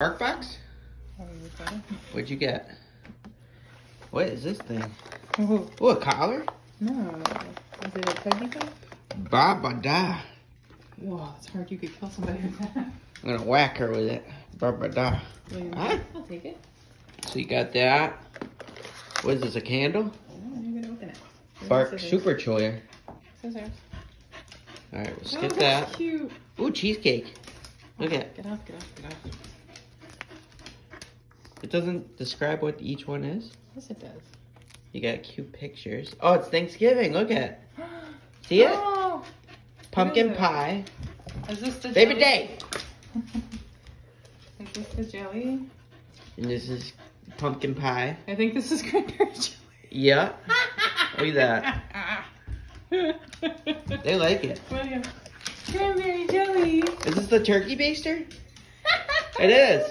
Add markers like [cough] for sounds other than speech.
Bark box? What'd you get? What is this thing? Oh, Oh, a collar? no. Is it a tuggy thing? Baba da. Whoa, it's hard. You could kill somebody with that. I'm gonna whack her with it. Baba da. William, Huh? I'll take it. So you got that. What is this, a candle? Oh, you're gonna open it. Where's Bark? Super Chewer. Scissors. Alright, we'll Oh, skip that's that. cute. Ooh, cheesecake. Look at Get off, get off, get off. It. doesn't describe what each one is. Yes, it does. You got cute pictures. Oh, it's Thanksgiving. Look at [gasps] See it? Oh, Pumpkin is it? pie. is this the jelly? Day. [laughs] is this the jelly? And this is pumpkin pie. I think this is [laughs] cranberry jelly. Yeah. [laughs] Look at that. They like it. William, cranberry jelly. Is this the turkey baster? It is.